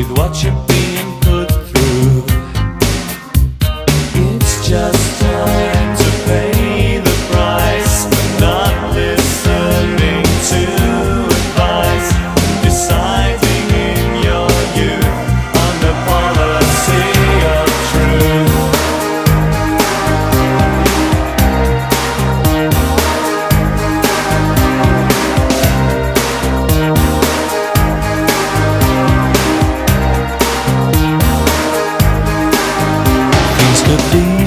enjoyed watching The. be